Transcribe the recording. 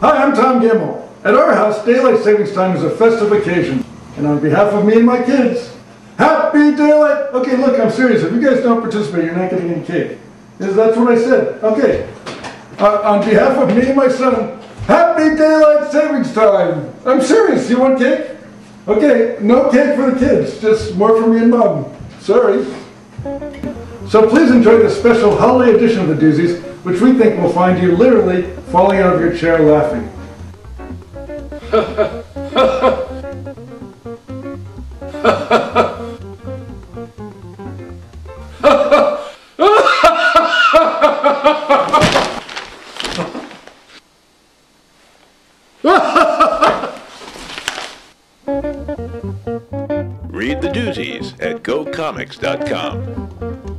Hi, I'm Tom Gammill. At our house, daylight savings time is a festive occasion. And on behalf of me and my kids, happy daylight! Okay, look, I'm serious. If you guys don't participate, you're not getting any cake. That's what I said. Okay. Uh, on behalf of me and my son, happy daylight savings time! I'm serious. You want cake? Okay, no cake for the kids. Just more for me and mom. Sorry. So please enjoy the special holiday edition of the Doozies, which we think will find you literally falling out of your chair laughing. Read the doozies at gocomics.com.